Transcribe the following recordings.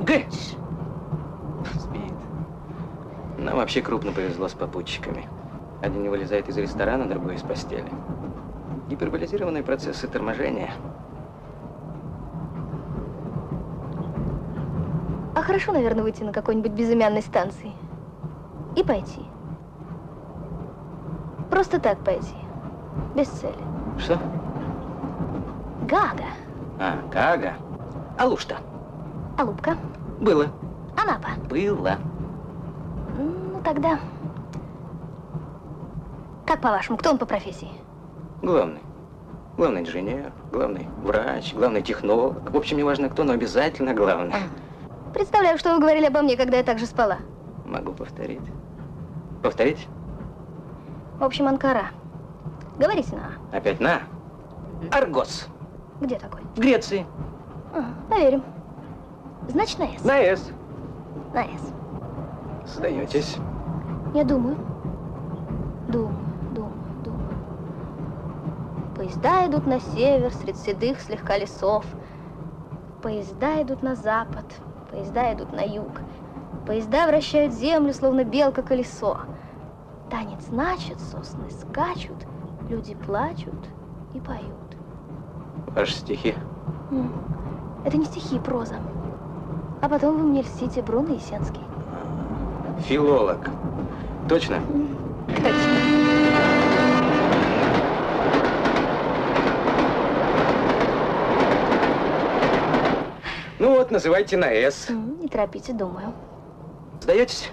Кольчуга! Спит. Нам вообще крупно повезло с попутчиками. Один не вылезает из ресторана, другой из постели. Гиперболизированные процессы торможения. А хорошо, наверное, выйти на какой-нибудь безымянной станции и пойти. Просто так пойти, без цели. Что? Гага. А, Гага. Алушта. Алупка. Было. Анапа. Было. Ну, тогда... Как по-вашему, кто он по профессии? Главный. Главный инженер, главный врач, главный технолог. В общем, неважно кто, но обязательно главный. Представляю, что вы говорили обо мне, когда я так же спала. Могу повторить. Повторить? В общем, Анкара. Говорите на «А». Опять на. Аргос. Где такой? В Греции. А, поверим. Значит, на «С». На С. На «С». Сдаетесь? Я думаю. Думаю, думаю, думаю. Поезда идут на север, среди седых слегка лесов. Поезда идут на запад, поезда идут на юг. Поезда вращают землю, словно белка колесо. Танец начат, сосны скачут, люди плачут и поют. Ваши стихи. Это не стихи, проза. А потом вы мне льстите, Бруно Есенский. Филолог. Точно? Ну вот, называйте на С. Не торопите, думаю. Сдаетесь?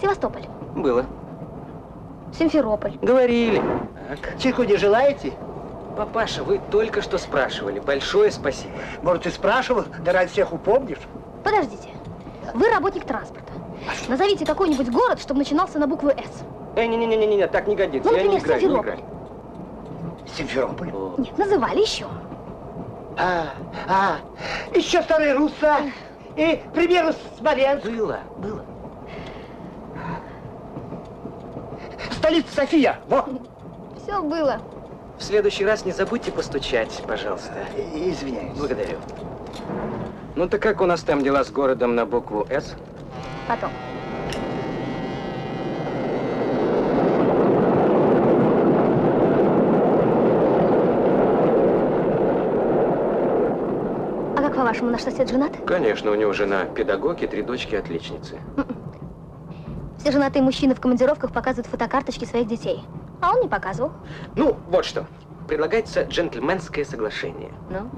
Севастополь, Было. Симферополь. Говорили. Так. Чайку не желаете? Папаша, вы только что спрашивали. Большое спасибо. Может, ты спрашивал, да ради всех упомнишь? Подождите. Вы работник транспорта. Назовите какой-нибудь город, чтобы начинался на букву «С». Эй, не-не-не-не, так не годится. Ну, Я не например, играю, не Симферополь. играю. Симферополь. О, Нет, называли еще. А, а, еще старые руса. И, к примеру, Смоленск. Было, было. Столица София. Во. Все было. В следующий раз не забудьте постучать, пожалуйста. И- Извиняюсь. Благодарю. Ну так как у нас там дела с городом на букву «С»? Потом. А как по-вашему, наш сосед женат? Конечно, у него жена педагог и три дочки отличницы. Все женатые мужчины в командировках показывают фотокарточки своих детей. А он не показывал. Ну, вот что. Предлагается джентльменское соглашение. Ну,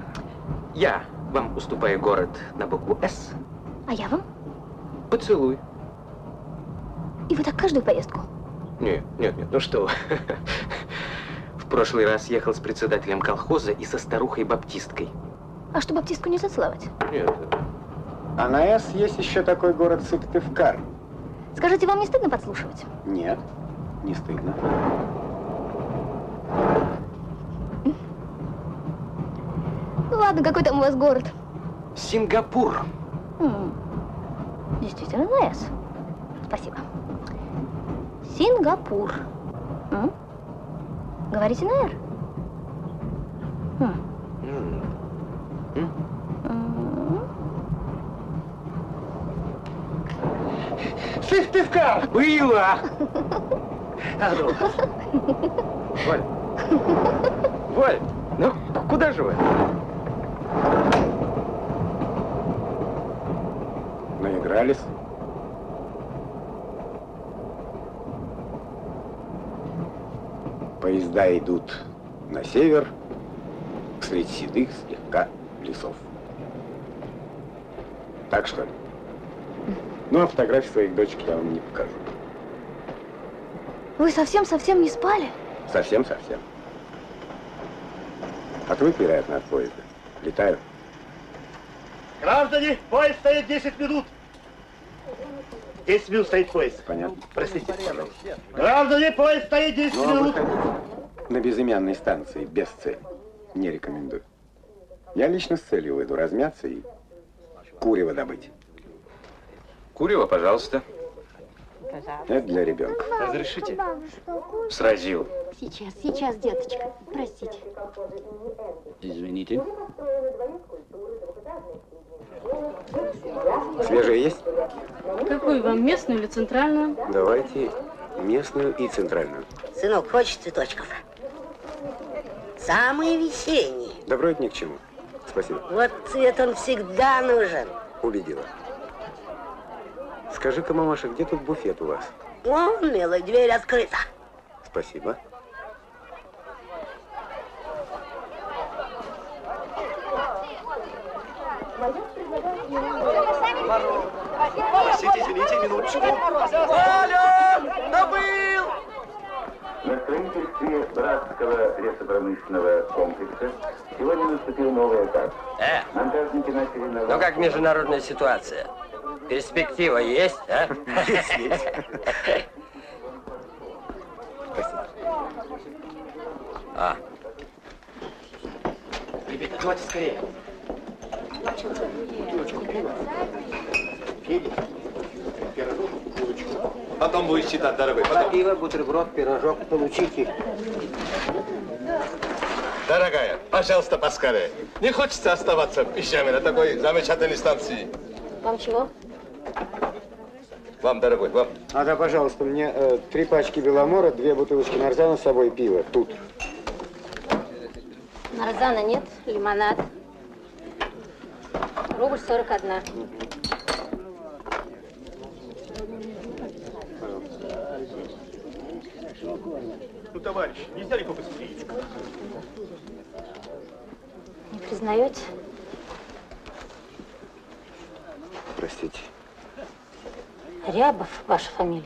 Я вам уступаю город на букву «С». а я вам? Поцелуй. И вы так каждую поездку? Нет, нет, нет, ну что. В прошлый раз ехал с председателем колхоза и со старухой-баптисткой. А что баптистку нельзя целовать? Нет, А на С есть еще такой город Сыктывкар. Скажите, вам не стыдно подслушивать? Нет, не стыдно. Ладно, какой там у вас город? Сингапур. М, Действительно, на «С». Спасибо. Сингапур. М? Говорите на «Р»? М. Сыктывкар. Было! А, ну, Валь. Валь, ну куда же вы? Наигрались. Поезда идут на север, среди седых слегка лесов. Так что ли? Ну, а фотографии своих дочек я вам не покажу. Вы совсем-совсем не спали? Совсем-совсем. Отвык, вероятно, от поезда. Летаю. Граждане, поезд стоит 10 минут. 10 минут стоит поезд. Понятно? Простите, пожалуйста. Граждане, поезд стоит 10 Ну, а минут. на безымянной станции без цели не рекомендую. Я лично с целью выйду размяться и курево добыть. Курева, пожалуйста. Это для ребенка. Разрешите? Сразил. Сейчас, сейчас, деточка. Простите. Извините. Свежая есть? Какую вам, местную или центральную? Давайте местную и центральную. Сынок, хочешь цветочков? Самые весенние. Добро это ни к чему. Спасибо. Вот цвет он всегда нужен. Убедила. Скажи-ка, мамаша, где тут буфет у вас? Вон, милая, дверь открыта. Спасибо. Простите, извините, минуточку. Валя! Добыл! На строительстве Братского лесопромышленного комплекса сегодня наступил новый этап. Э, Монтажники начали на... ну как международная ситуация? Перспектива есть, а? Есть, есть. А, Ребята, давайте скорее. Потом будешь читать, дорогой. Потом. Пиво, бутерброд, пирожок, получите. Дорогая, пожалуйста, поскорее. Не хочется оставаться пищами на такой замечательной станции. Вам чего? Вам, дорогой, вам. А да, пожалуйста, мне э, три пачки Беломора, две бутылочки нарзана с собой пива. Тут. Нарзана нет, лимонад. Рубль сорок одна. Ну, товарищ, нельзя ли побыстрее? Не признаете? Простите. Рябов, ваша фамилия.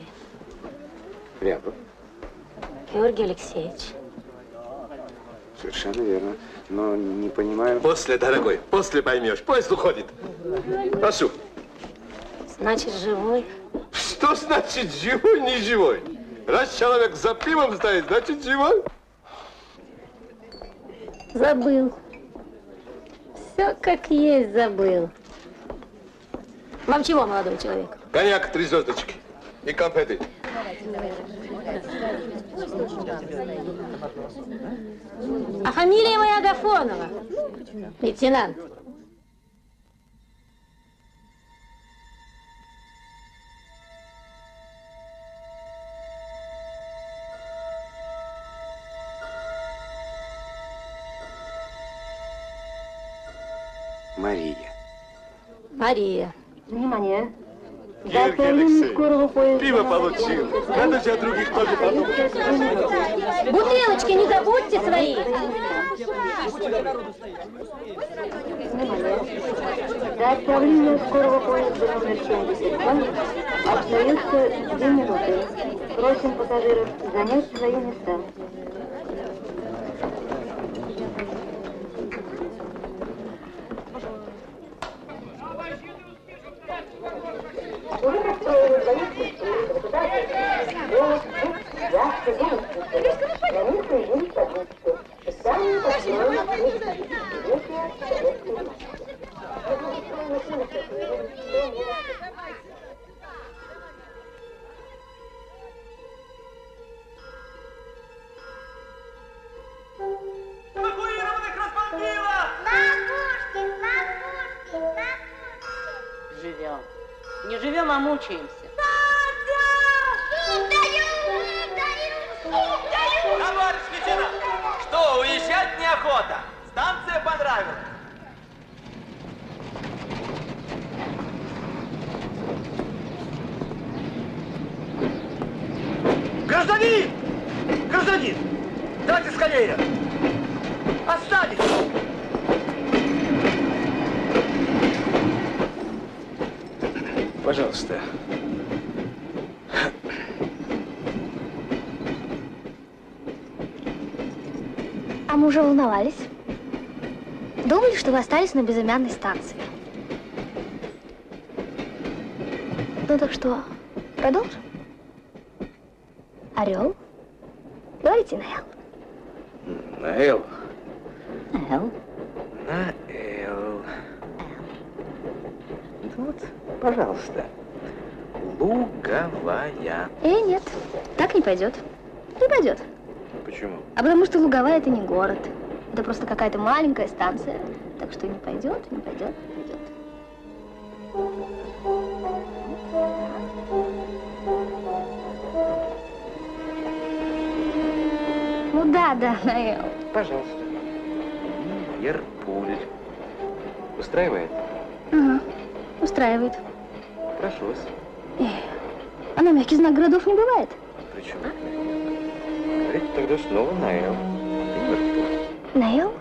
Рябов. Георгий Алексеевич. Совершенно верно. Но не понимаю. После, дорогой, после поймешь. Поезд уходит. Прошу. Значит, живой. Что значит живой, не живой? Раз человек за пивом стоит, значит живой. Забыл. Все как есть забыл. Вам чего, молодой человек? Коньяк, три звездочки. И конфеты. А фамилия моя Агафонова. Лейтенант. Мария. Мария. Внимание. Георгий Алексеевич, пиво получил. Надо же от других тоже потом. Бутылочки не забудьте свои. До отправления скорого поезда номер 72 остается 2 минуты. Просим пассажиров занять свои места. Что вы остались на безымянной станции. Ну так что, продолжим? Орел? Говорите на Эл. На Эл. Эл? На Эл. Ну Вот, пожалуйста. Луговая. Э, нет, так не пойдет. Не пойдет. Почему? А потому что Луговая это не город. Это просто какая-то маленькая станция так что не пойдет, не пойдет, не пойдет. Ну да, да, Наэл. Пожалуйста. Ярпуль. Устраивает? Ага, устраивает. Прошу вас. Эх, а на мягкий знак городов не бывает? Причем? А? Говорите тогда снова Наэл. Наэл?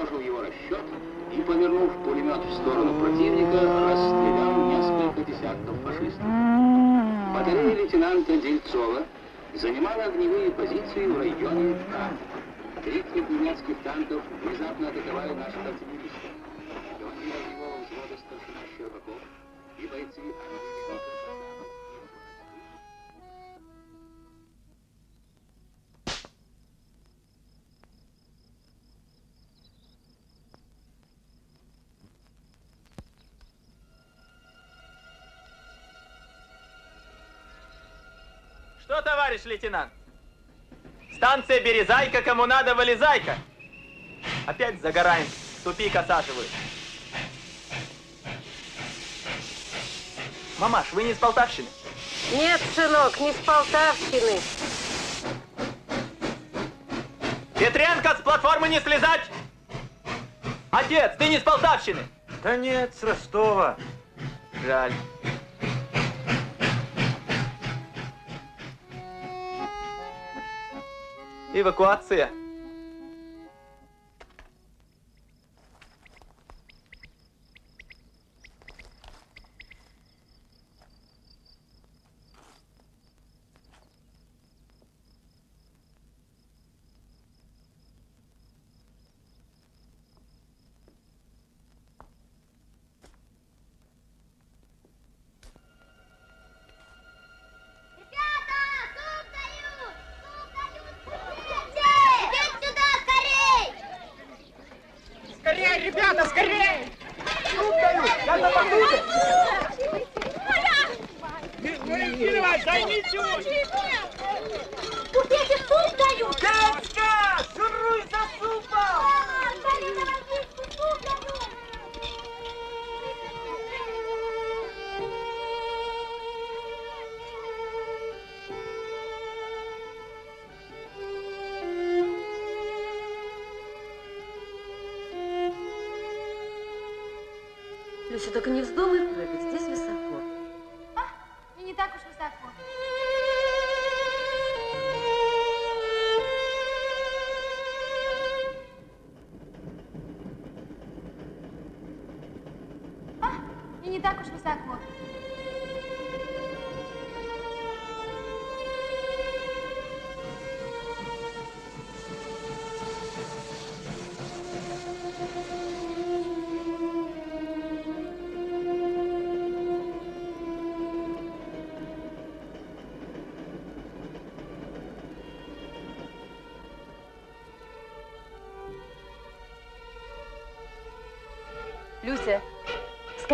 Уничтожил его расчет и, повернув пулемет в сторону противника, расстрелял несколько десятков фашистов. Батарея лейтенанта Дельцова занимала огневые позиции в районе К. Три немецких танков внезапно атаковали наших артиллеристов. Командир огневого взвода старшина Щербаков и бойцы артиллерии Что, товарищ лейтенант? Станция Березайка, кому надо, вылезайка. Опять загораем, тупик осаживают. Мамаш, вы не из Полтавщины? Нет, сынок, не с Полтавщины. Петренко, с платформы не слезать! Отец, ты не с Полтавщины? Да нет, с Ростова. Жаль. Эвакуация.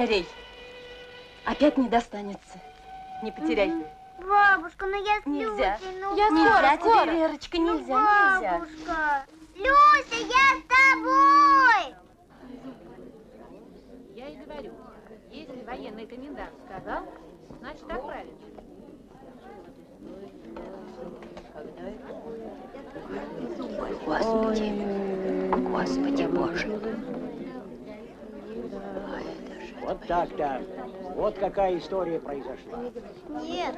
Скорей. Опять не достанется. Не потеряй. Бабушка, ну я с Нельзя. Люсей, ну Я нельзя скоро, тебе, скоро. Верочка, нельзя, нельзя. Бабушка. Люся, я с тобой! Я и говорю, если военный комендант сказал, значит так правильно. Господи, Господи Боже. Вот так-то. Вот какая история произошла. Нет,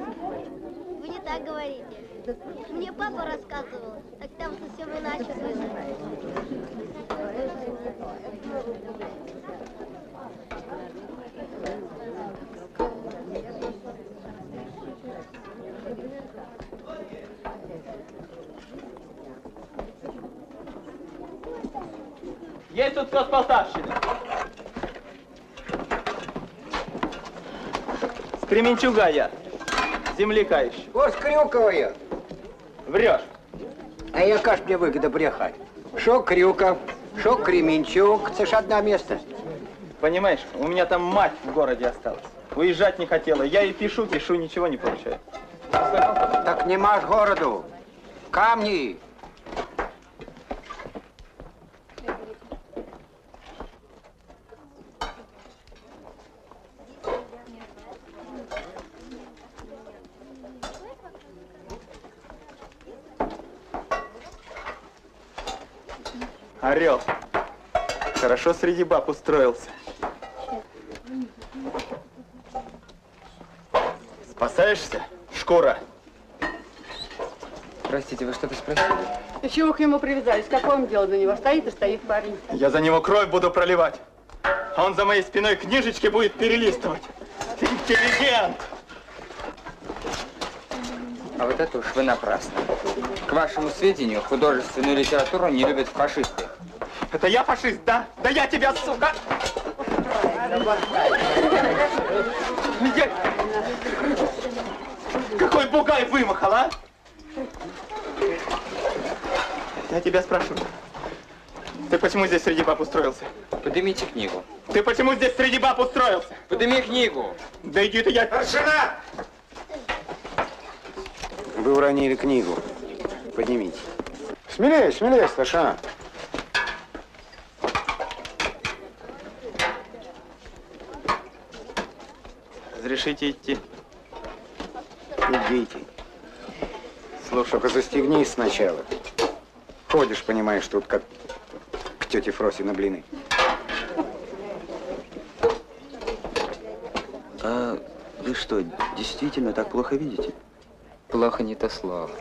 вы не так говорите. Мне папа рассказывал, так там совсем иначе слышно. Есть тут кто с Полтавщины? Кременчуга я. Земляка ищу. Вот Крюкова я. Врешь. А яка ж мне выгода брехать? Шо Крюков, шо Кременчук, це ж одна место. Понимаешь, у меня там мать в городе осталась. Уезжать не хотела. Я ей пишу, пишу, ничего не получаю. Так нема ж городу. Камни. Орел. Хорошо среди баб устроился. Спасаешься? Шкура. Простите, вы что-то спросили? Да чего к нему привязались? Какое вам дело до него? Стоит и стоит парень. Я за него кровь буду проливать. А он за моей спиной книжечки будет перелистывать. Ты интеллигент! А вот это уж вы напрасно. К вашему сведению, художественную литературу не любят фашисты. Это я фашист, да? Да я тебя, сука! Я- Какой бугай вымахал, а? Я тебя спрашиваю. Ты почему здесь среди баб устроился? Поднимите книгу. Ты почему здесь среди баб устроился? Подними книгу. Да иди ты, я... Старшина! Вы уронили книгу. Поднимите. Смелее, смелее, старшина. Разрешите идти? Идите. Слушай, только застегнись сначала. Ходишь, понимаешь, тут как к тете Фросе на блины. А вы что, действительно так плохо видите? Плохо не то слово.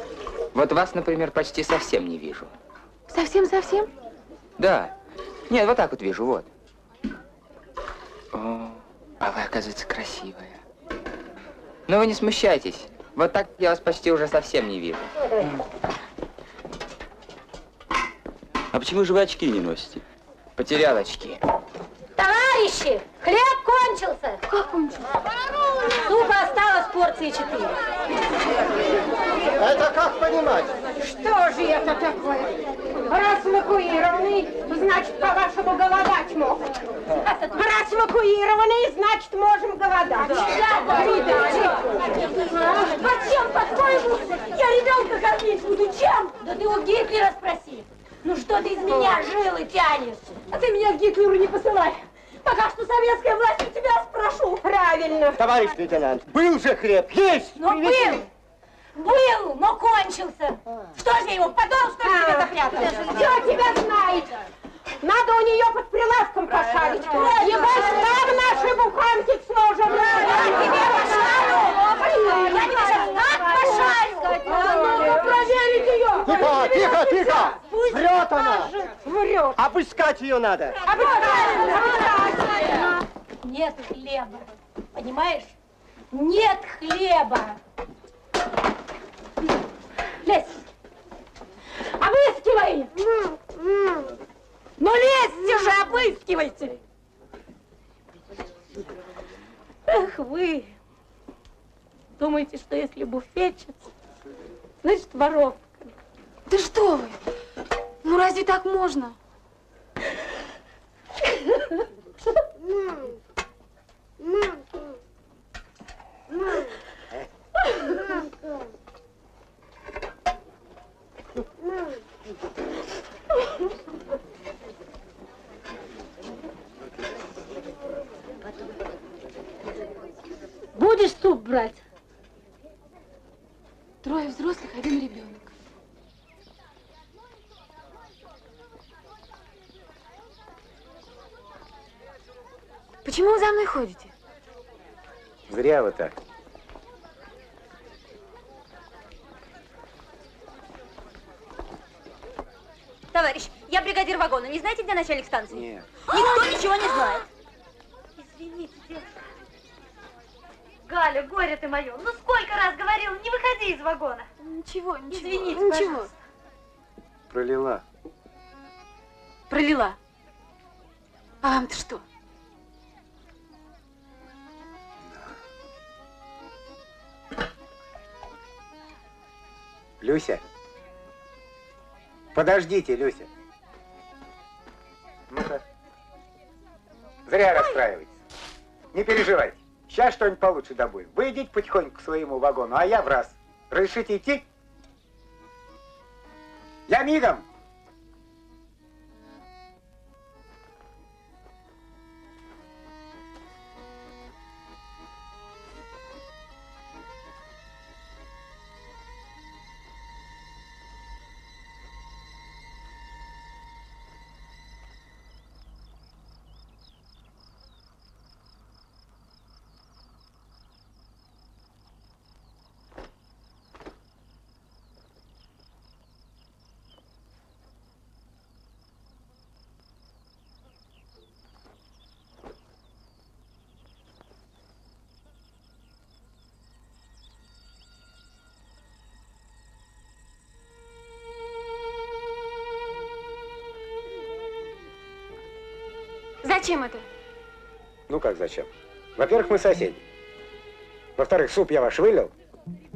Вот вас, например, почти совсем не вижу. Совсем-совсем? Да. Нет, вот так вот вижу, вот. О, а вы, оказывается, красивая. Но вы не смущайтесь. Вот так я вас почти уже совсем не вижу. А почему же вы очки не носите? Потерял очки. Товарищи, хлеб кончился. Как кончился? Супа осталось порции четыре. Это как понимать? Что же это такое? Раз эвакуированный, значит, по-вашему, голодать могут. Раз эвакуированный, значит, можем голодать. Зачем, по-твоему, я ребенка кормить буду? Чем? Да ты у Гитлера спроси. Ну что ты из меня жилы тянешь? А ты меня к Гитлеру не посылай. Пока что советская власть у тебя спрошу. Правильно. Товарищ лейтенант, был же хлеб, есть! Но был, был, но кончился. Что же я его подол, что ли, тебе запрятал? Все тебя знает. Надо у нее под прилавком пошарить. Небось, там наши буханки сложены. Я тебе пошарю. Я тебе сейчас так пошарю. Надо проверить ее. Тихо, тихо, тихо! Пусть Врет она! Врет. Обыскать ее надо! Нет хлеба. Понимаешь? Нет хлеба. Лезь. Обыскивай! Ну лезьте же, обыскивайте! Эх вы! Думаете, что если буфетчица, значит воровка? Да что вы? Ну разве так можно? Мам. Мамка. Мам. Мамка. Мам. Будешь суп брать? Трое взрослых, один ребенок. Почему вы за мной ходите? Зря вы так. Товарищ, я бригадир вагона. Не знаете, где начальник станции? Нет. Никто ничего не знает. Извините, детка. Галя, горе ты мое. Ну сколько раз говорила, не выходи из вагона. Ничего, ничего. Извините, ничего. пожалуйста. Пролила. Пролила. А вам-то что? Люся. Подождите, Люся. Ну-ка. Зря расстраивайтесь. Не переживайте. Сейчас что-нибудь получше добудем. Вы идите потихоньку к своему вагону, а я в раз. Разрешите идти? Я мигом. Зачем это? Ну как зачем? Во-первых, мы соседи. Во-вторых, суп я ваш вылил.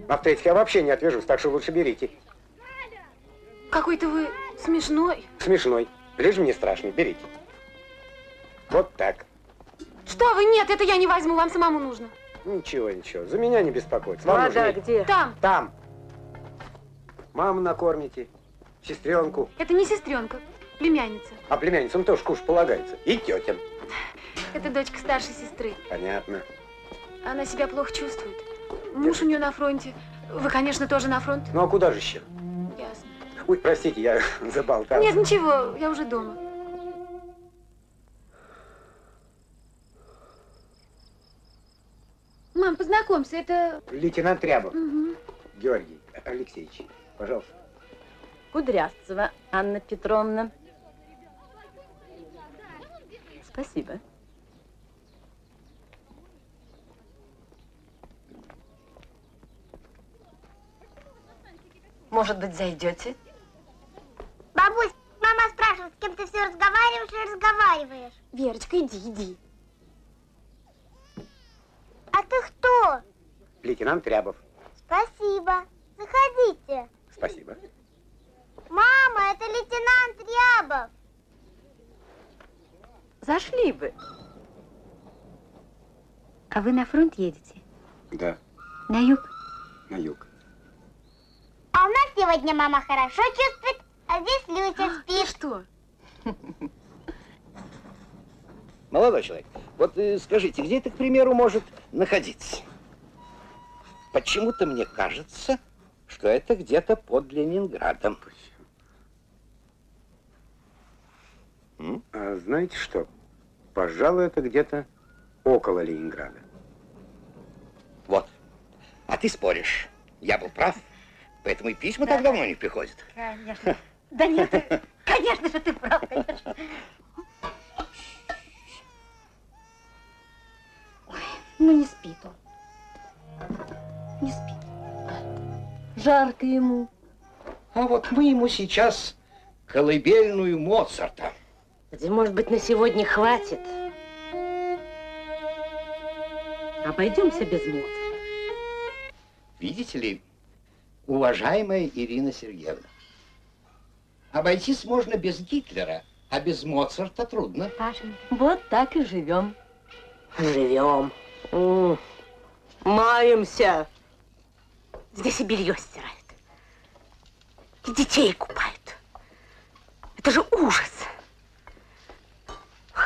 А в-третьих, я вообще не отвяжусь, так что лучше берите. Какой-то вы смешной. Смешной. Лишь мне страшный, берите. Вот так. Что вы? Нет, это я не возьму, вам самому нужно. Ничего, ничего. За меня не беспокойтесь. Вам Вода нужнее. где? Там. Там. Маму накормите, сестренку. Это не сестренка, племянница. А племянницам тоже куш полагается. И тетям. Это дочка старшей сестры. Понятно. Она себя плохо чувствует. Муж у нее на фронте. Вы, конечно, тоже на фронт. Ну а куда же еще? Ясно. Ой, простите, я заболтался. Нет, ничего, я уже дома. Мам, познакомься, это... Лейтенант Рябов. Мгм. Георгий Алексеевич, пожалуйста. Кудрявцева Анна Петровна. Спасибо. Может быть, зайдете? Бабусь, мама спрашивает, с кем ты все разговариваешь и разговариваешь. Верочка, иди, иди. А ты кто? Лейтенант Рябов. Спасибо. Заходите. Спасибо. Мама, это лейтенант Рябов. Зашли бы. А вы на фронт едете? Да, На юг? на юг. А у нас сегодня мама хорошо чувствует, а здесь Люся спит. Что? Молодой человек, вот э, скажите, где это, к примеру, может находиться? Почему-то мне кажется, что это где-то под Ленинградом. М? А знаете что? Пожалуй, это где-то около Ленинграда. Вот. А ты споришь. Я был прав. Поэтому и письма так давно не приходят. Конечно. Да нет, конечно же ты прав, конечно. Ну, не спит он. Не спит. Жарко ему. А вот мы ему сейчас колыбельную Моцарта. Может быть, на сегодня хватит? Обойдемся без Моцарта. Видите ли, уважаемая Ирина Сергеевна, обойтись можно без Гитлера, а без Моцарта трудно. Вот так и живем. Живем. М, Маемся. Здесь и белье стирают. И детей купают. Это же ужас.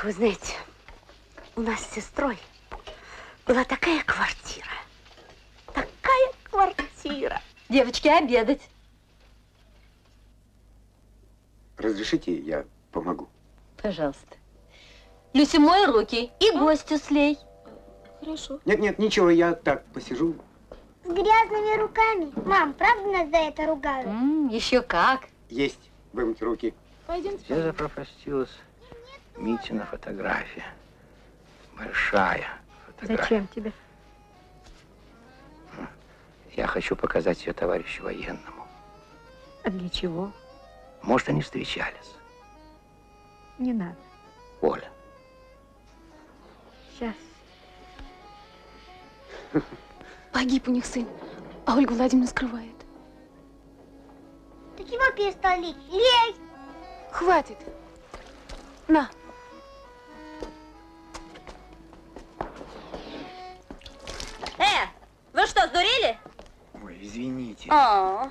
Вы знаете, у нас с сестрой была такая квартира. Такая квартира. Девочки, обедать. Разрешите, я помогу. Пожалуйста. Люся, мой руки и гостю слей. Хорошо. Нет, нет, ничего, я так посижу. С грязными руками. Мам, правда нас за это ругают? еще как. Есть вымыть руки. Пойдемте. Где запропастилась Митина фотография? Большая фотография. Зачем тебе? Я хочу показать ее товарищу военному. А для чего? Может, они встречались. Не надо. Оля. Сейчас. Погиб у них сын, а Ольга Владимировна скрывает. Так его перестали. Лей! Хватит. На. Что, сдурели? Ой, извините. О,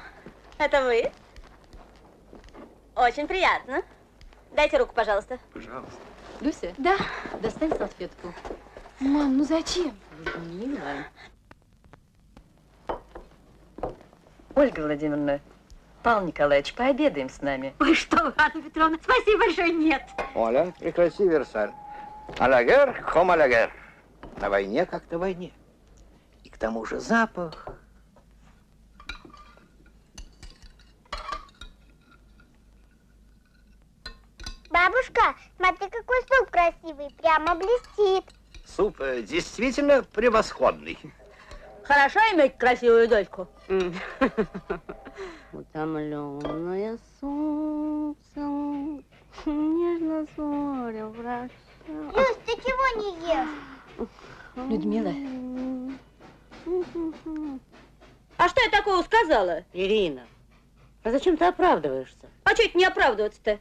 это вы? Очень приятно. Дайте руку, пожалуйста. Пожалуйста. Люся? Да. Достань салфетку. Мам, ну зачем? Милая. Ольга Владимировна, Павел Николаевич, пообедаем с нами. Вы что, Анна Петровна, спасибо большое, нет. Оля, прекрати, Версаль. Алагер, хом алагер. На войне как на войне. К тому же запах. Бабушка, смотри, какой суп красивый. Прямо блестит. Суп э, действительно превосходный. Хорошо иметь красивую дочку. Утомленная солнцем, нежно морем прощалась. Люсь, ты чего не ешь? Людмила. А что я такого сказала? Ирина, а зачем ты оправдываешься? А что это не оправдываться-то?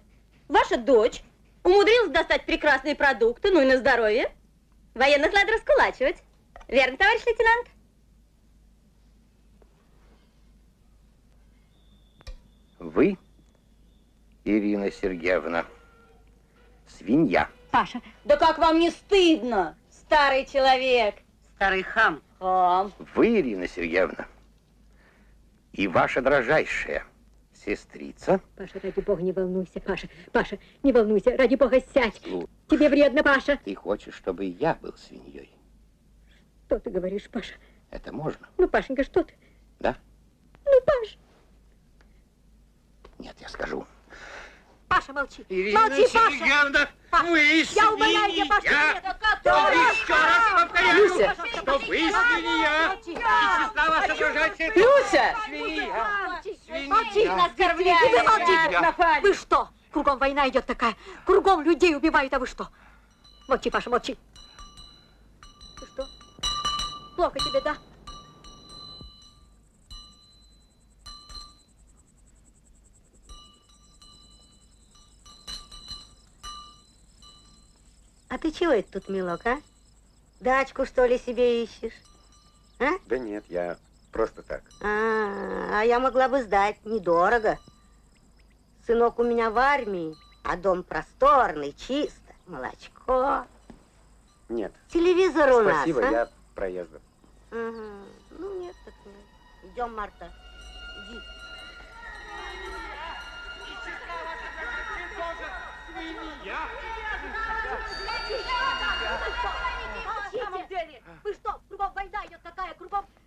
Ваша дочь умудрилась достать прекрасные продукты, ну и на здоровье. Военных надо раскулачивать. Верно, товарищ лейтенант? Вы, Ирина Сергеевна, свинья. Паша, да как вам не стыдно, старый человек? Старый хам. Хам. Вы, Ирина Сергеевна, и ваша дрожайшая сестрица Паша, ради бога, не волнуйся, Паша. Паша, не волнуйся, ради бога, сядь. Тебе вредно, Паша. Ты хочешь, чтобы я был свиньей. Что ты говоришь, Паша? Это можно? Ну, Пашенька, что ты? Да? Ну, Паш. Нет, я скажу. Паша, молчи. Ирина молчи, Паша. Сергеевна, Паша, вы я умоляю тебя, Паша, свинья. нет, который Еще раз повторяю, Люся. что вы свинья. И сестра ваша дрожайшая. Люся! Свинья. Молчи, нас оскорбляете. Вы молчите. Свинья. Вы что? Кругом война идет такая. Кругом людей убивают, а вы что? Молчи, Паша, молчи. Ты что? Плохо тебе, да? А ты чего это тут, милок, а? Дачку, что ли, себе ищешь? А? Да нет, я просто так. А, а я могла бы сдать недорого. Сынок у меня в армии, а дом просторный, чисто, молочко. Нет. Телевизор у нас, Спасибо, а? я проездом. Ага. Ну, нет, так нет. Идем, Марта. Иди. На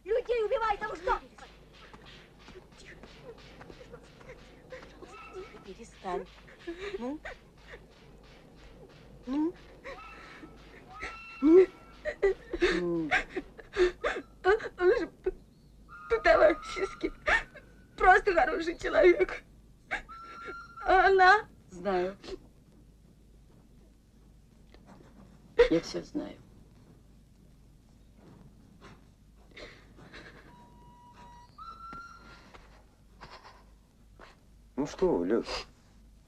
людей убивают, а вы что? Перестань. Ну? Ну? Ну? Ну? Он же по-товарищески. Просто хороший человек. А она? Знаю. Я все знаю. Ну что, вы, Люд,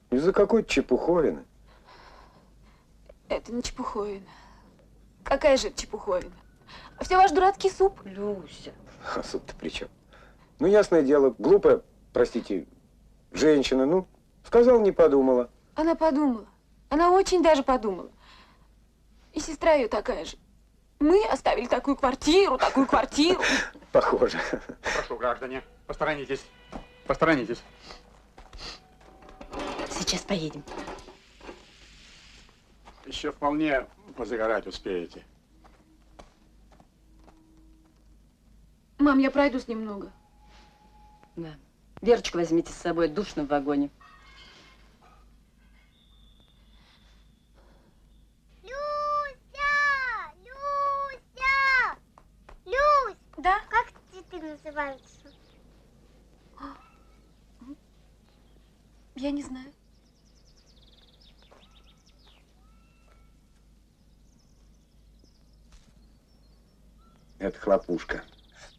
из-за какой-то чепуховины. Это не чепуховина. Какая же это чепуховина? Все ваш дурацкий суп. Люся. А суп-то при чем? Ну, ясное дело, глупая, простите, женщина, ну, сказал, не подумала. Она подумала. Она очень даже подумала. И сестра ее такая же. Мы оставили такую квартиру, такую квартиру. Похоже. Прошу, граждане, посторонитесь. Посторонитесь. Сейчас поедем. Еще вполне позагорать успеете. Мам, я пройдусь немного. Да. Верочку возьмите с собой, душно в вагоне. Люся! Люся! Люсь! Да? Как цветы называются? Я не знаю. Это хлопушка.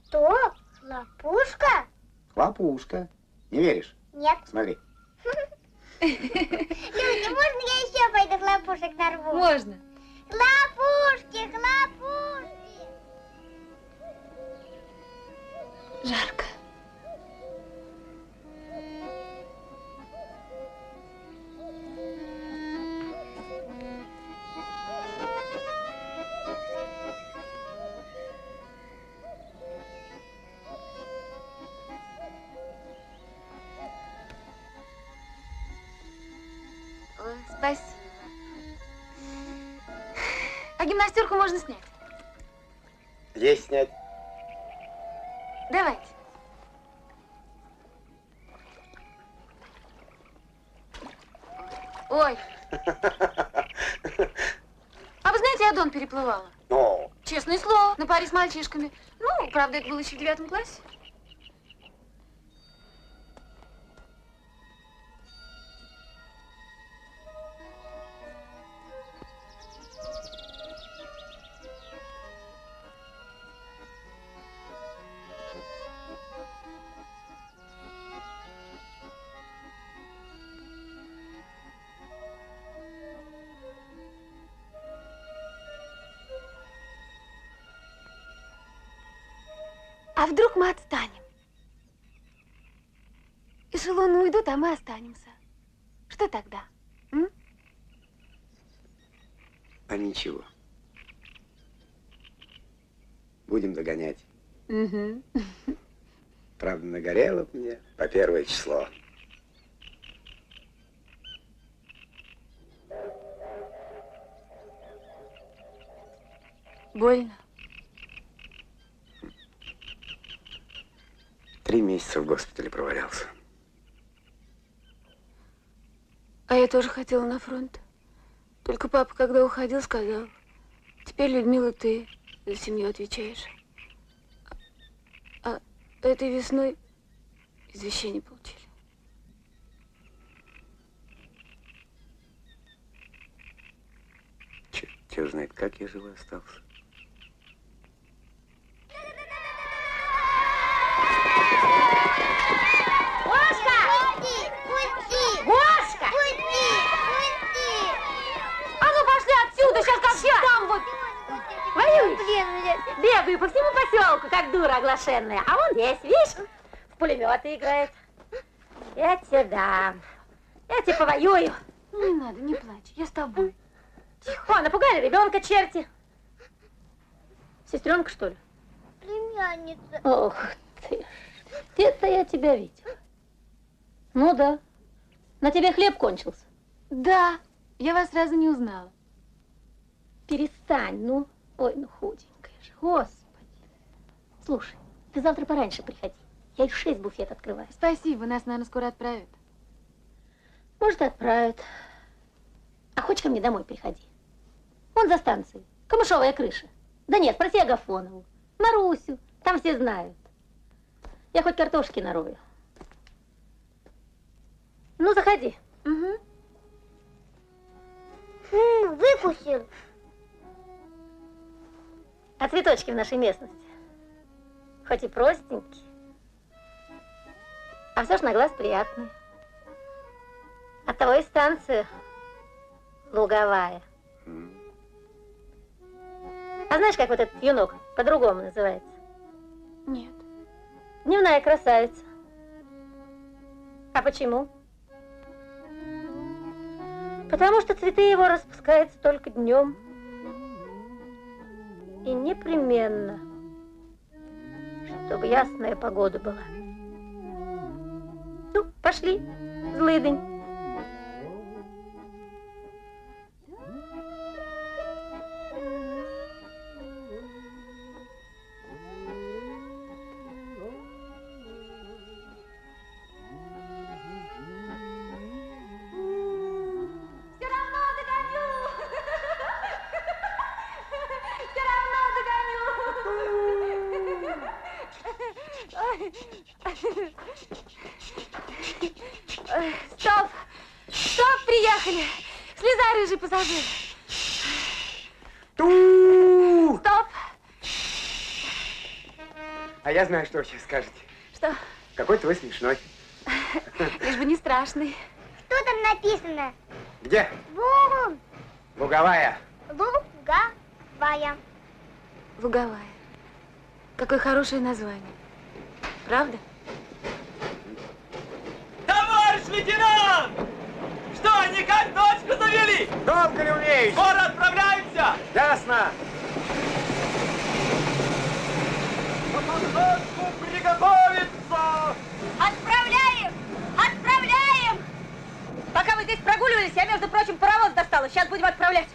Что? Хлопушка? Хлопушка. Не веришь? Нет. Смотри. Люся, можно я еще пойду хлопушек нарву? Можно. Хлопушки, хлопушки! Жарко. Правда, это было еще в девятом классе. А вдруг мы отстанем? Эшелоны уйдут, а мы останемся. Что тогда? а ничего. Будем догонять. Угу. Правда, нагорело мне по первое число. Больно. Три месяца в госпитале провалялся. А я тоже хотела на фронт. Только папа, когда уходил, сказал, теперь, Людмила, ты за семью отвечаешь. А этой весной извещение получили. Черт знает, как я живой остался. Бегаю по всему поселку, как дура оглашенная. А он здесь, видишь, в пулеметы играет. Я тебе дам. Я тебе повоюю. Не надо, не плачь, я с тобой. О, напугали ребенка черти. Сестренка, что ли? Племянница. Ох ты ж. Где-то я тебя видела. Ну да. На тебе хлеб кончился. Да, я вас сразу не узнала. Перестань, ну. Ой, ну же, господи. Слушай, ты завтра пораньше приходи. Я их шесть буфет открываю. Спасибо, нас, наверное, скоро отправят. Может, и отправят. А хочешь ко мне домой приходи? Вон за станцией. Камышовая крыша. Да нет, спроси Агафонову. Марусю. Там все знают. Я хоть картошки нарою. Ну, заходи. Угу. М, Выкусил. А цветочки в нашей местности? Хоть и простенькие, а все ж на глаз приятные. Оттого и станция луговая. А знаешь, как вот этот юнок по-другому называется? Нет. Дневная красавица. А почему? Потому что цветы его распускаются только днем. И непременно, чтобы ясная погода была. Ну, пошли, злыдень. Знаю, что вы сейчас скажете. Что? Какой твой смешной. Лишь бы не страшный. Что там написано? Где? Вон, Луговая. луговая. Луговая. Какое хорошее название. Правда? Товарищ лейтенант! Что, никак дочку завели? Долго ли умеешь? Скоро отправляемся! Ясно. Подходку приготовиться! Отправляем! Отправляем! Пока вы здесь прогуливались, я, между прочим, паровоз достала. Сейчас будем отправлять.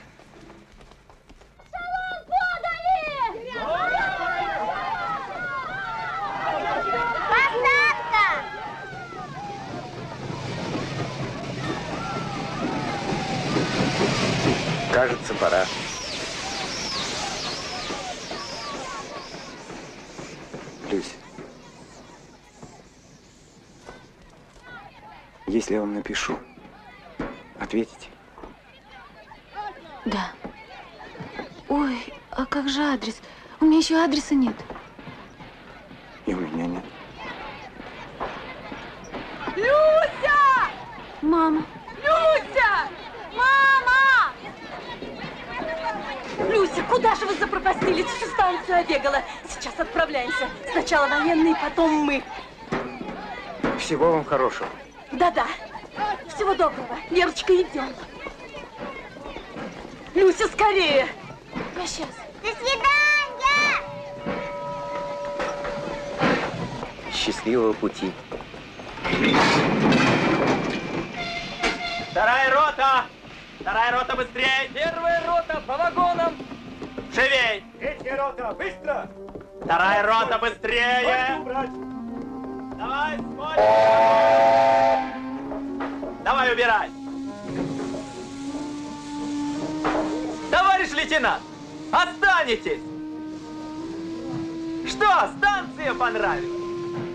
Посадка! Кажется, пора. Люсь. Если я вам напишу, ответите. Да. Ой, а как же адрес? У меня еще адреса нет. И у меня нет. Люся! Мама. Люся! Мама! Люся, куда же вы запропастились? Всю станцию обегала. Сейчас отправляемся. Сначала военные, потом мы. Всего вам хорошего. Да-да. Всего доброго. Лерочка, идем. Люся, скорее. Я сейчас. До свидания! Счастливого пути. Вторая рота! Вторая рота быстрее! Первая рота по вагонам! Живей! Третья рота, быстро! Вторая рота быстрее! Давай, смотри! Давай убирай! Товарищ лейтенант, останетесь! Что, станция понравилась?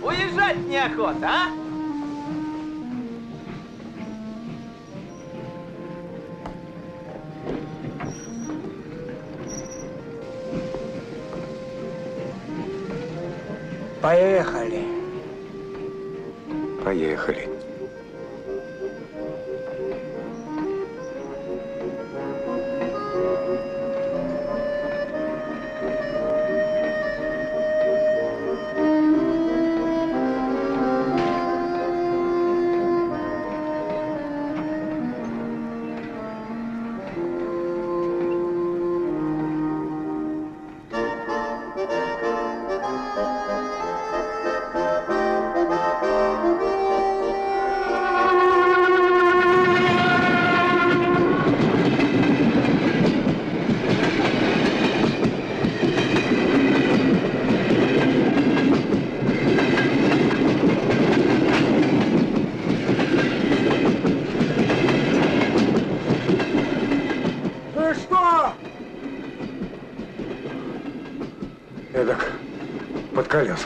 Уезжать неохота, а? Поехали. Поехали.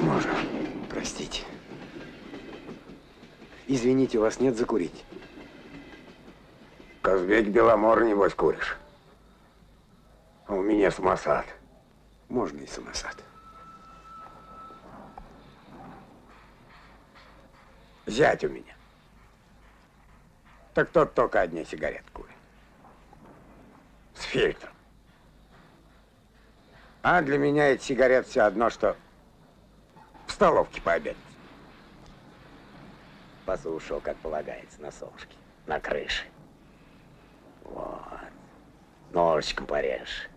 Можно. Простите. Извините, у вас нет закурить? Казбек Беломор, небось, куришь? А у меня самосад. Можно и самосад. Зять у меня. Так тот только одни сигарет курит. С фильтром. А для меня эти сигарет все одно, что столовке пообедать. Послушал, как полагается, на солнышке, на крыше. Вот. Ножичком порежь.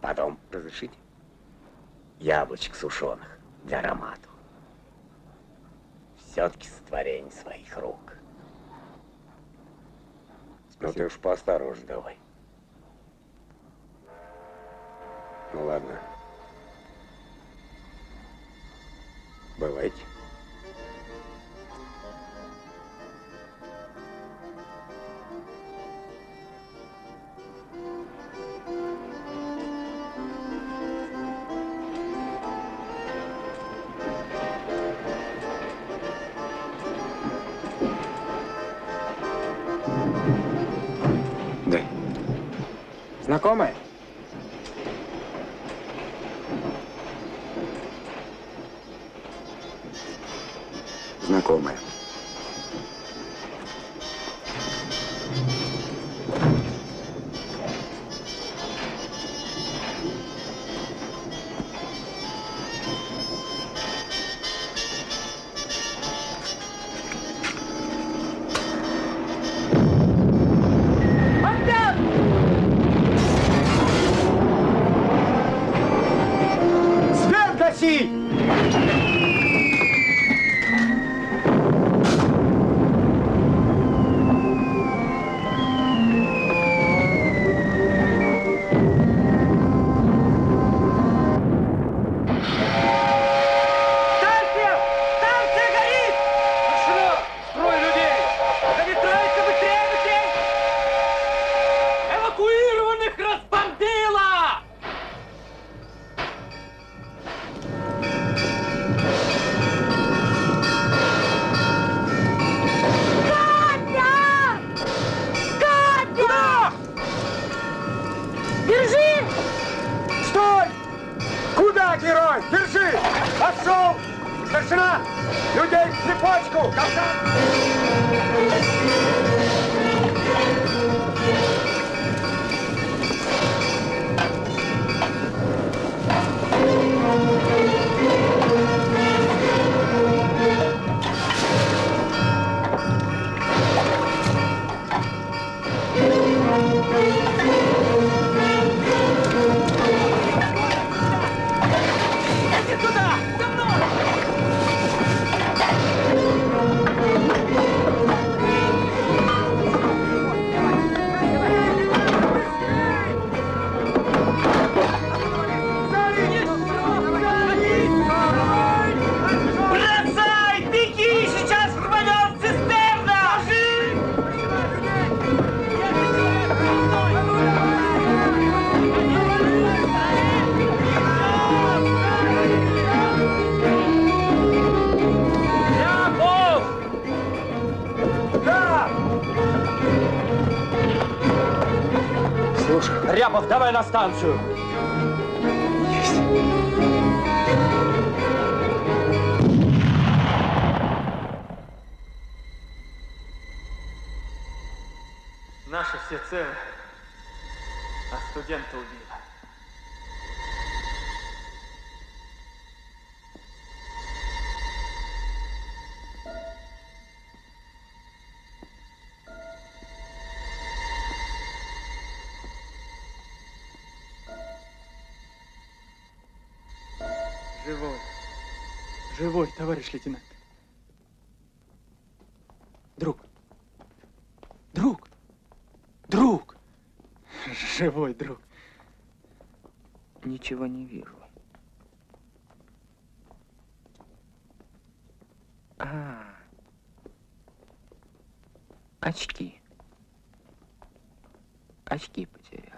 Потом разрешите? Яблочек сушеных для аромата. Все-таки сотворение своих рук. Ну ты уж поосторожней давай. Ну ладно. Бывайте. Знакомая. Пошел! Старшина! Людей в цепочку! Капитан! Рябов, давай на станцию! Товарищ лейтенант. Друг. Друг. Друг. Живой друг. Ничего не вижу. А, очки. Очки потерял.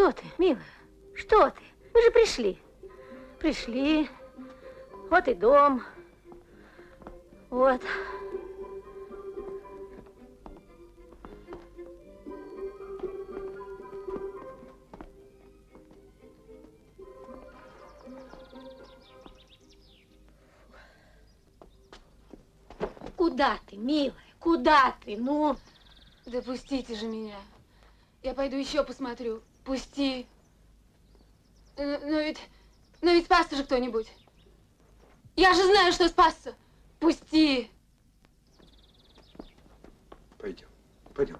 Что ты, милая? Что ты? Мы же пришли. Пришли. Вот и дом. Вот. Куда ты, милая? Куда ты? Ну? Да пустите же меня. Я пойду еще посмотрю. Пусти. Но, но ведь, но ведь спасся же кто-нибудь. Я же знаю, что спасся. Пусти. Пойдем, пойдем,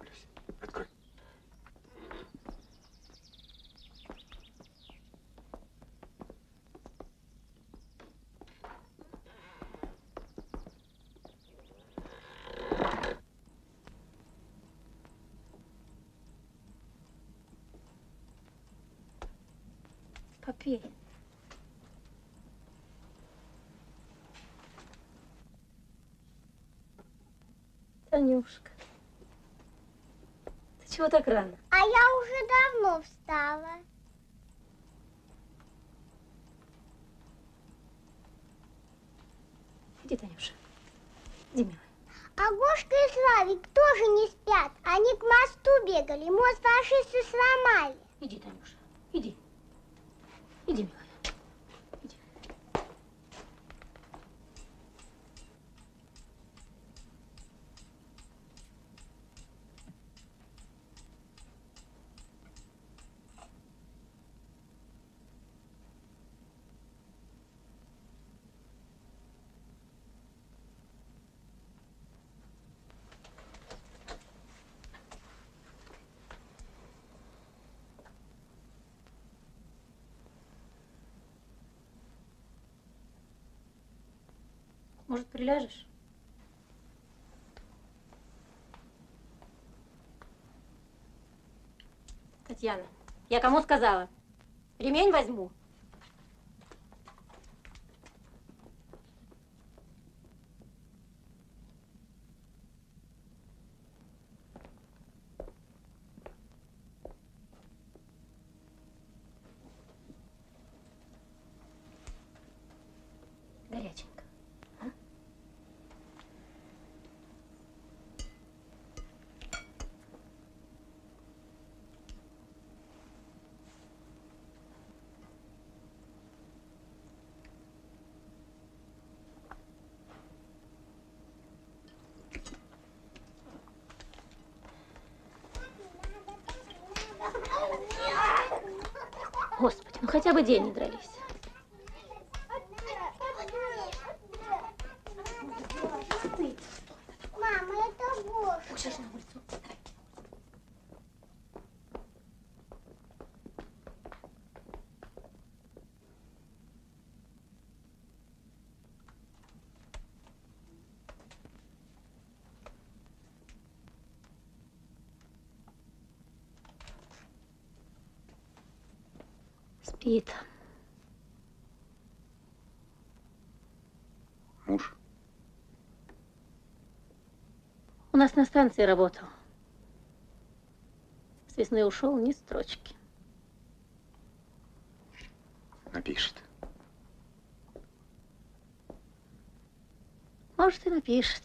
Танюшка, ты чего так рано? А я уже давно встала. Иди, Танюша. Иди, милая. А Гошка и Славик тоже не спят. Они к мосту бегали, мост фашисты сломали. Иди, Танюша, иди. Иди, милая. Может, приляжешь? Татьяна, я кому сказала? Ремень возьму. Горяченько. Господи, ну хотя бы день не дрались. Мама, это Гошка. Спит. Муж? У нас на станции работал. С весны ушел, ни строчки. Напишет. Может, и напишет.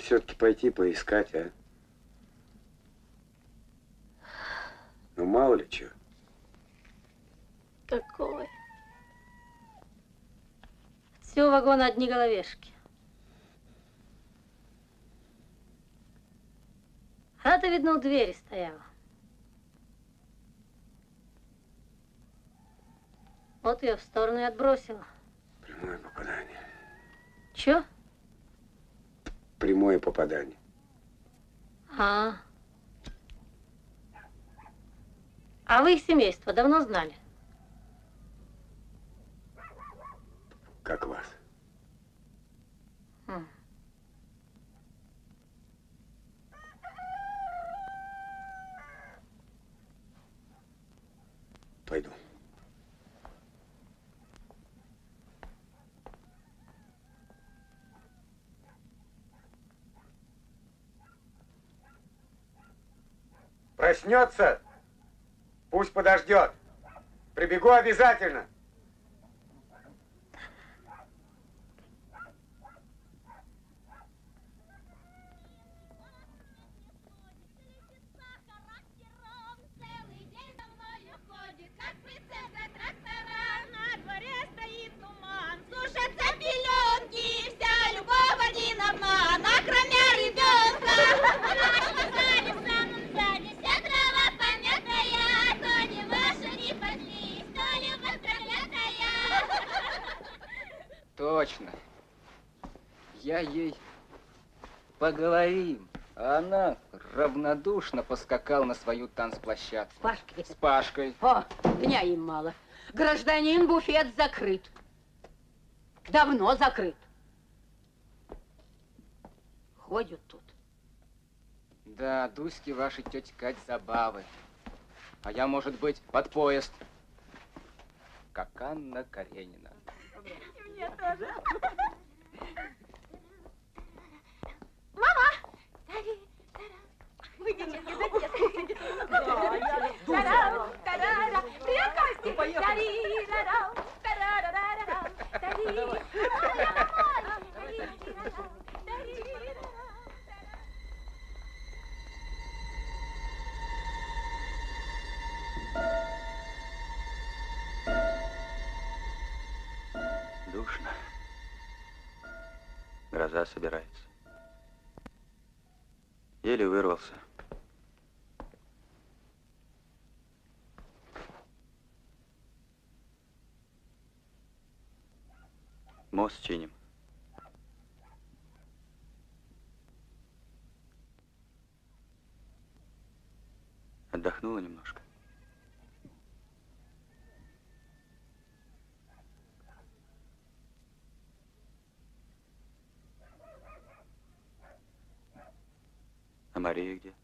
Может, все-таки пойти поискать, а? Ну, мало ли что. Какой? Все вагон одни головешки. Она-то, видно, у двери стояла. Вот ее в сторону и отбросила. Прямое попадание. Че? Прямое попадание. А. А вы их семейство давно знали? Как вас? Хм. Пойду. Проснется, пусть подождет. Прибегу обязательно. Поговорим. А она равнодушно поскакала на свою танцплощадку. С Пашкой? С Пашкой. О, дня им мало. Гражданин, буфет закрыт. Давно закрыт. Ходят тут. Да, Дуське вашей тети Кать забавы. А я, может быть, под поезд. Как Анна Каренина. Мне тоже. Мама! Выйдите, Привет, Костя! Душно. Гроза собирается. Еле вырвался. Мост чиним. Отдохнула немножко. А Мария где?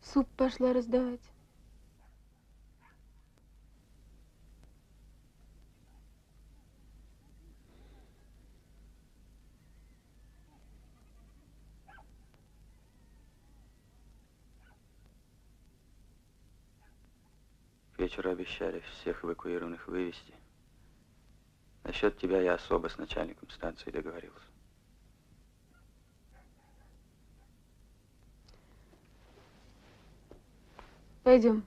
Суп пошла раздавать. К вечеру обещали всех эвакуированных вывести. Насчет тебя я особо с начальником станции договорился. Пойдем.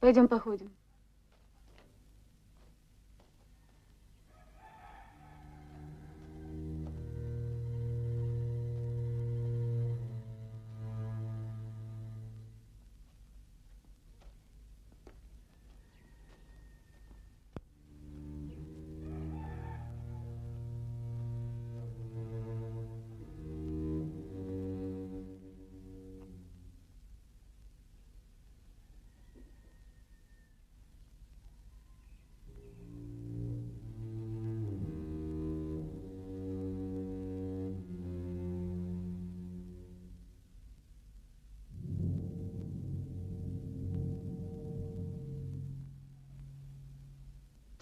Пойдем походим.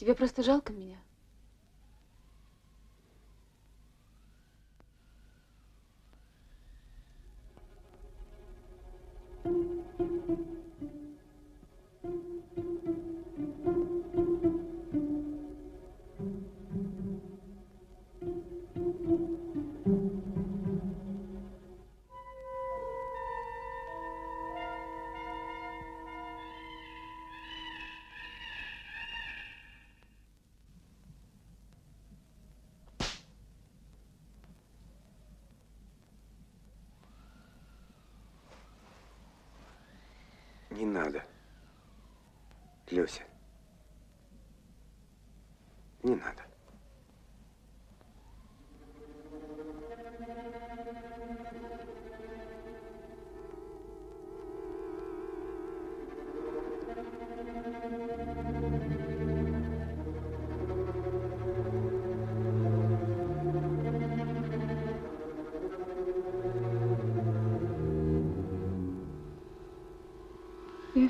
Тебе просто жалко меня?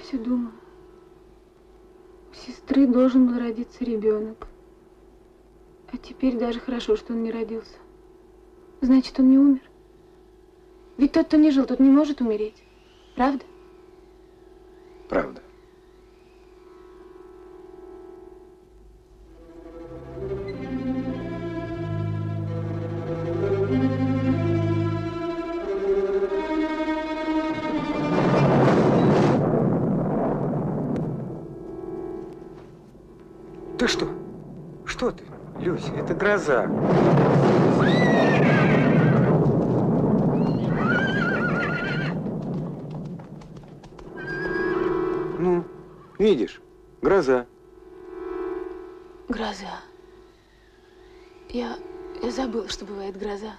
Все думала. У сестры должен был родиться ребенок. А теперь даже хорошо, что он не родился. Значит, он не умер. Ведь тот, кто не жил, тот не может умереть. Правда. Гроза. Ну, видишь, гроза. Гроза. Я, я забыла, что бывает гроза.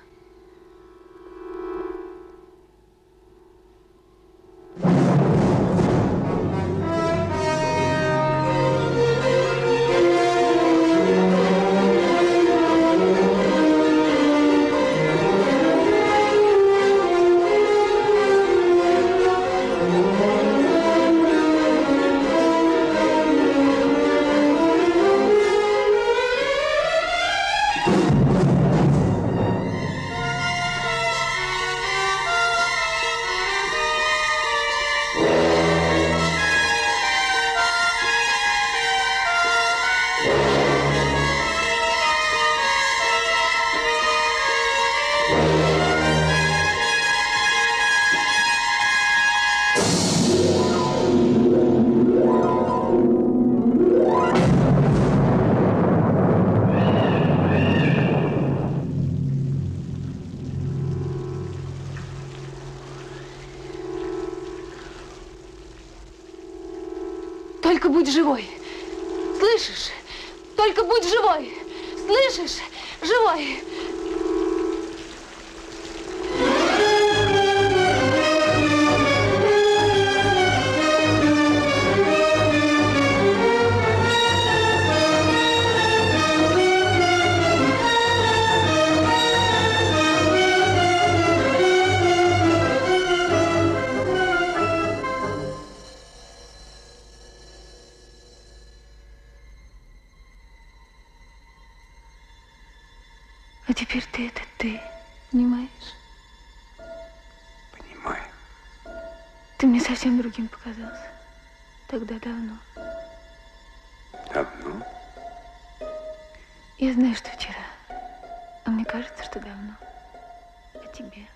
А теперь ты это ты, понимаешь? Понимаю. Ты мне совсем другим показался. Тогда давно. Давно? Я знаю, что вчера. А мне кажется, что давно. А тебе?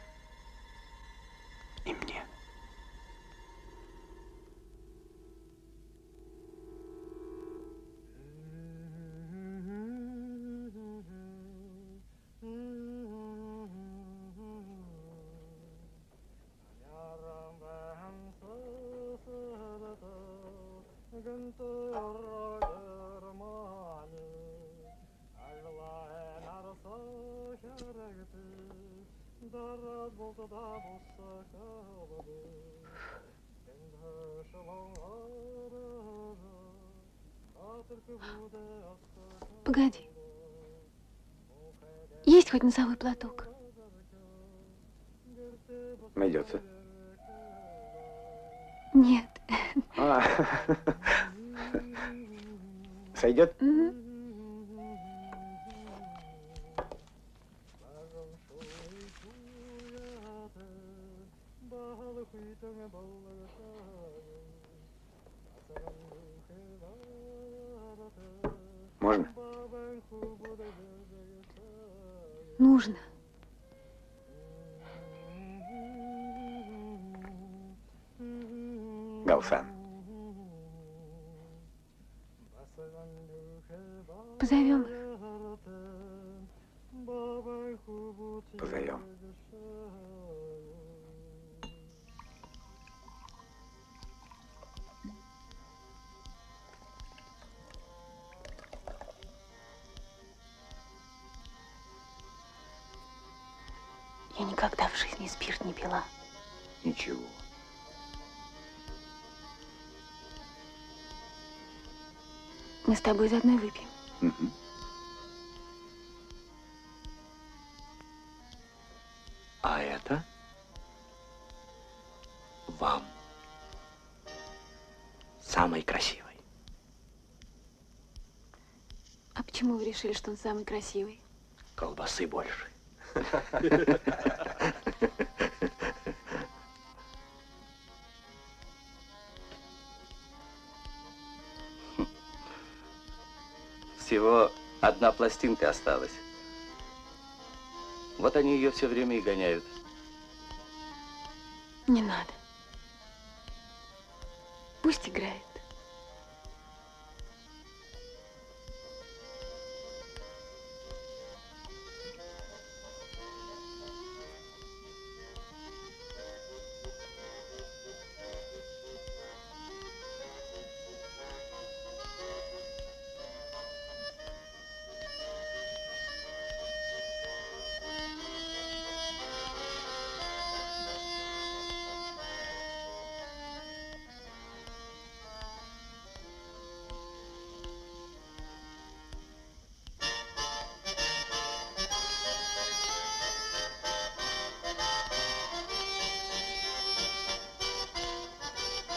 Хоть носовой Я никогда в жизни спирт не пила. Ничего. Мы с тобой заодно выпьем. Мгм. А это вам. Самый красивый. А почему вы решили, что он самый красивый? Колбасы больше. Всего одна пластинка осталась. Вот они ее все время и гоняют. Не надо. Пусть играет.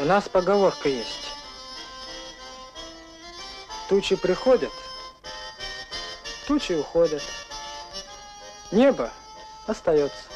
У нас поговорка есть. Тучи приходят, тучи уходят. Небо остается.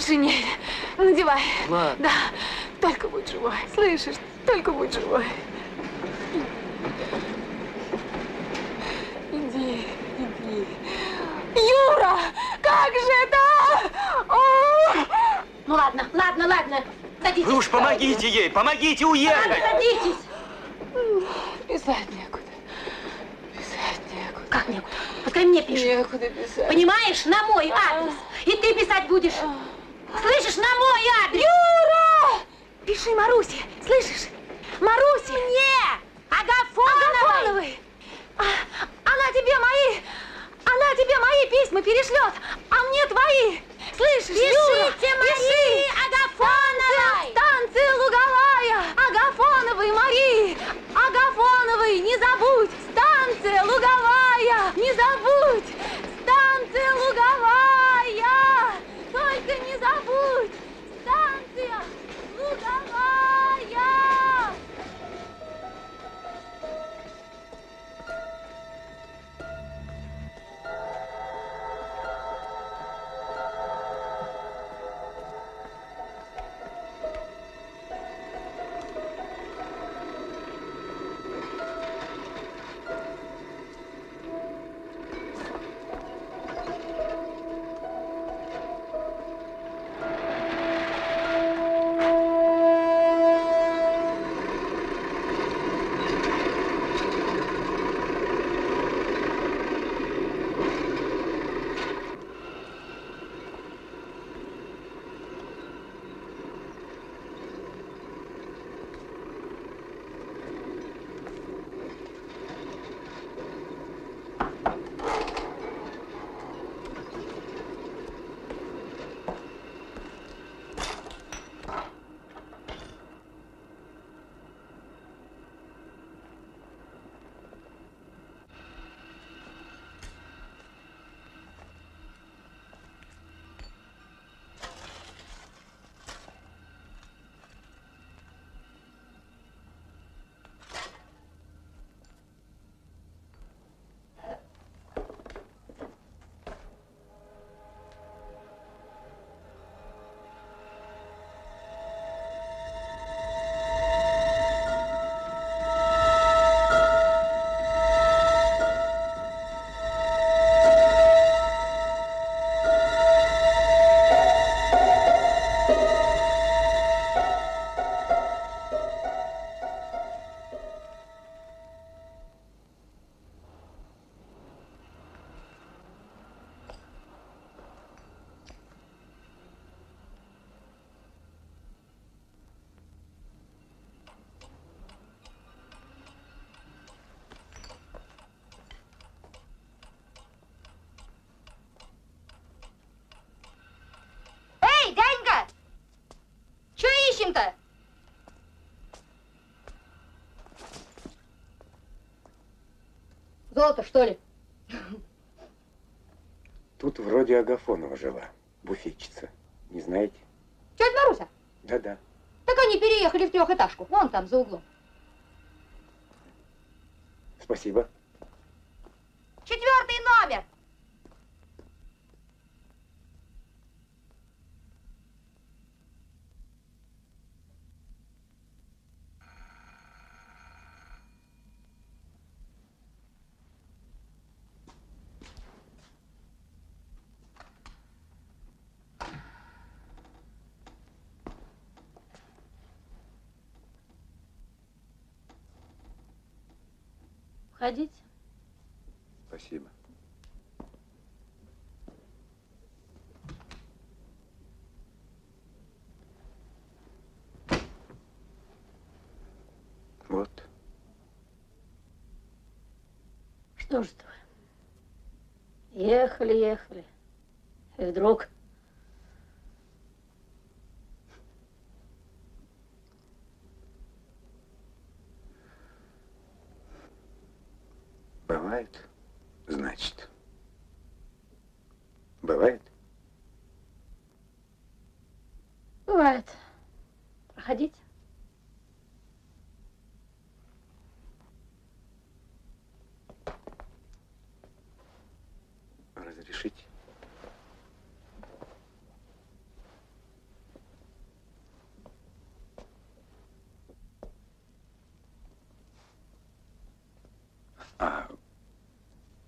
Шинель. Надевай. Ладно. Да, только будь живой. Слышишь? Только будь живой. Иди, иди. Юра, как же это? О! Ну ладно, ладно, ладно. Садитесь. Вы уж помогите ей, помогите Ладно, уехать! садитесь. Писать некуда. Писать некуда. Как некуда? Пускай мне пишет. Некуда писать. Понимаешь, на мой адрес. И ты писать будешь. Слышишь, на мой адрес. Юра! Пиши Марусе, слышишь? Марусе. Мне. Агафоновой. Агафоновой. А, она тебе мои, она тебе мои письма перешлет, а мне твои. Слышишь, Юра? Пишите Марии Пиши. Агафоновой. Станция Луговая. Агафоновой Марии. Агафоновой, не забудь. Золото, что ли? Тут вроде Агафонова жила, буфетчица. Не знаете? Тетя Маруся, Да-да. так они переехали в трехэтажку. Вон там, за углом. Спасибо. Четвертый номер. Входите. Спасибо. Вот. Что ж это? Ехали, ехали. И вдруг... Бывает, значит. Бывает? Бывает. Проходите. Разрешите? А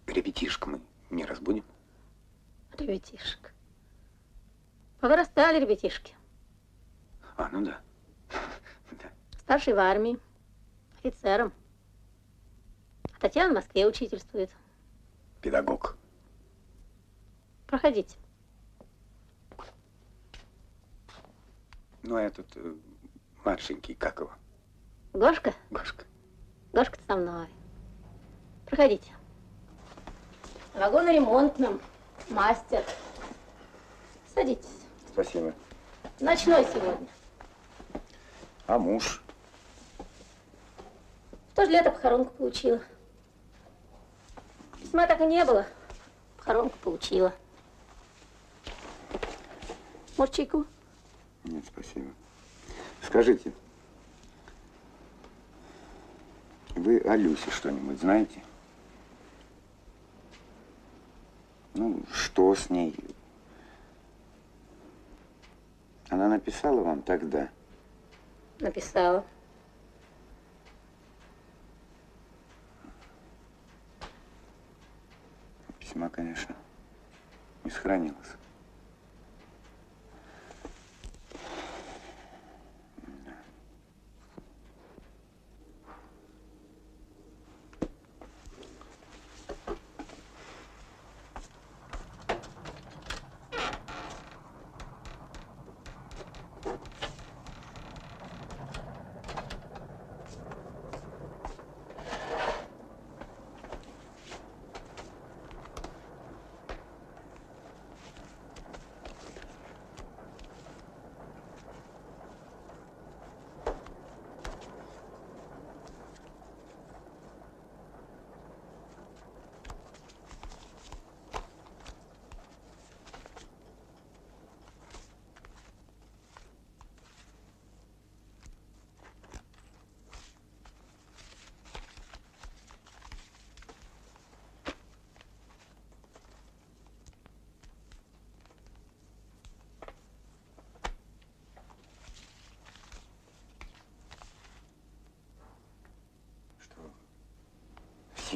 ребятишек мы не разбудим? Ребятишек. Повырастали ребятишки. А, ну да. Старший в армии. Офицером. А Татьяна в Москве учительствует. Педагог. Проходите. Ну, а этот э, младшенький, как его? Гошка? Гошка. Гошка со мной. Проходите. Вагон ремонтным. Мастер. Садитесь. Спасибо. Ночной сегодня. А муж? В то же лето похоронку получила. Письма так и не было. Похоронку получила. Может, чайку? Нет, спасибо. Скажите, вы о Люсе что-нибудь знаете? Ну, что с ней? Она написала вам тогда? Написала. Письма, конечно, не сохранилось.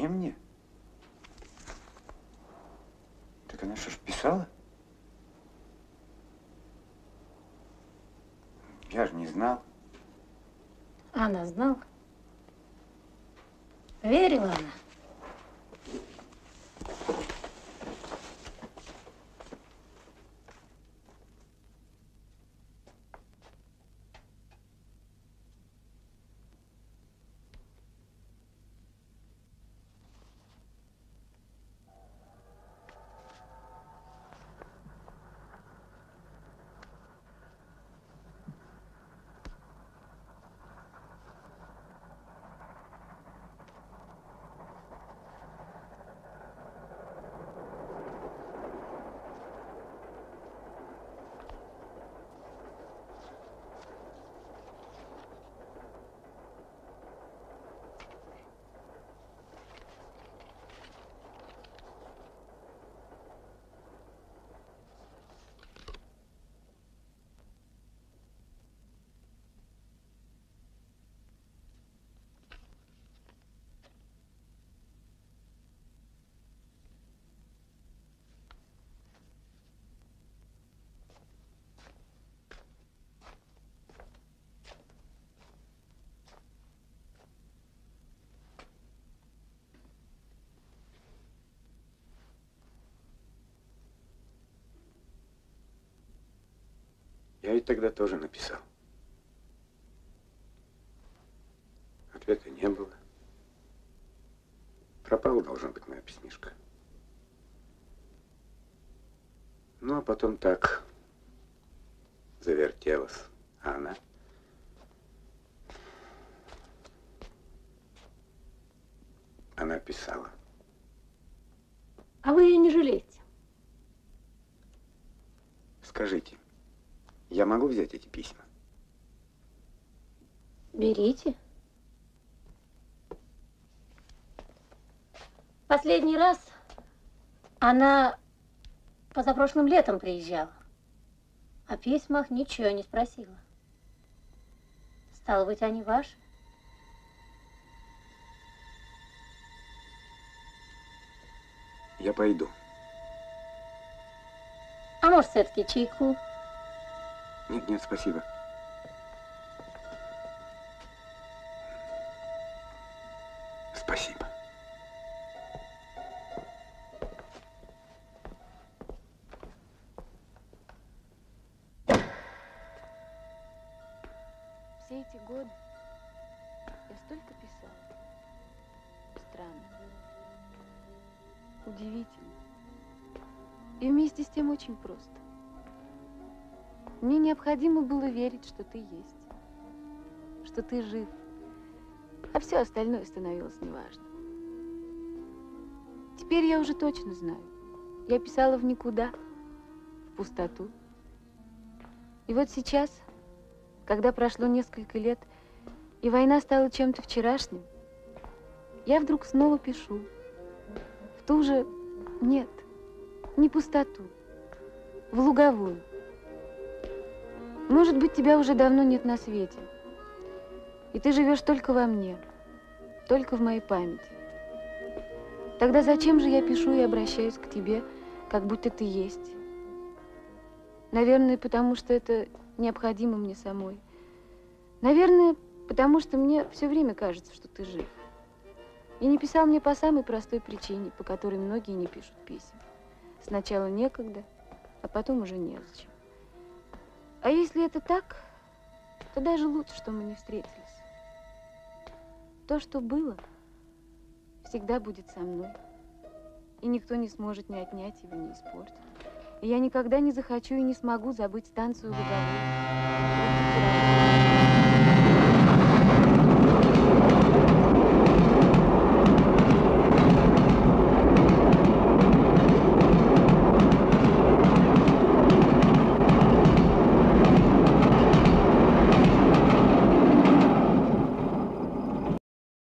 Все мне? Так она что ж писала? Я же не знал. Она знала. Верила она. Я ведь тогда тоже написал. Ответа не было. Пропала, должна быть, моя письмишка. Ну, а потом так завертелась. А. Она писала. А вы ее не жалеете? Скажите, я могу взять эти письма? Берите. Последний раз она позапрошлым летом приезжала. О письмах ничего не спросила. Стало быть, они ваши? Я пойду. А может, все-таки чайку? Нет, нет, спасибо. Что ты есть, что ты жив, а все остальное становилось неважно. Теперь я уже точно знаю. Я писала в никуда, в пустоту. И вот сейчас, когда прошло несколько лет, и война стала чем-то вчерашним, я вдруг снова пишу. В ту же... Нет, не пустоту. В луговую. Может быть, тебя уже давно нет на свете. И ты живешь только во мне, только в моей памяти. Тогда зачем же я пишу и обращаюсь к тебе, как будто ты есть? Наверное, потому что это необходимо мне самой. Наверное, потому что мне все время кажется, что ты жив. И не писал мне по самой простой причине, по которой многие не пишут писем. Сначала некогда, а потом уже незачем. А если это так, то даже лучше, что мы не встретились. То, что было, всегда будет со мной. И никто не сможет ни отнять его, ни испортить. И я никогда не захочу и не смогу забыть станцию в голове.